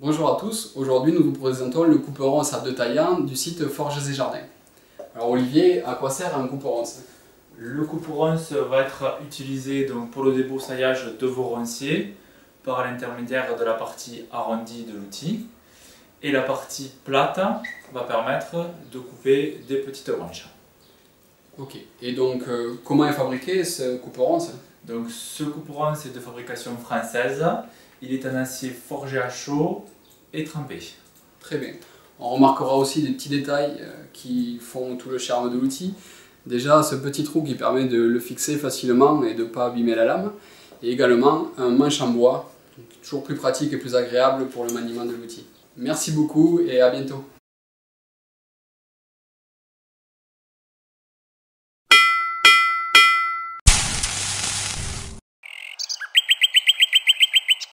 Bonjour à tous, aujourd'hui nous vous présentons le couperon à sable de taillant du site Forges et Jardins. Alors Olivier, à quoi sert un couperon? Le couperon va être utilisé donc, pour le débroussaillage de vos ronciers par l'intermédiaire de la partie arrondie de l'outil et la partie plate va permettre de couper des petites branches. Ok, et donc euh, comment est fabriqué ce couperon Donc ce couperon c'est de fabrication française, il est en acier forgé à chaud et trempé. Très bien. On remarquera aussi des petits détails euh, qui font tout le charme de l'outil. Déjà ce petit trou qui permet de le fixer facilement et de ne pas abîmer la lame. Et également un manche en bois, toujours plus pratique et plus agréable pour le maniement de l'outil. Merci beaucoup et à bientôt.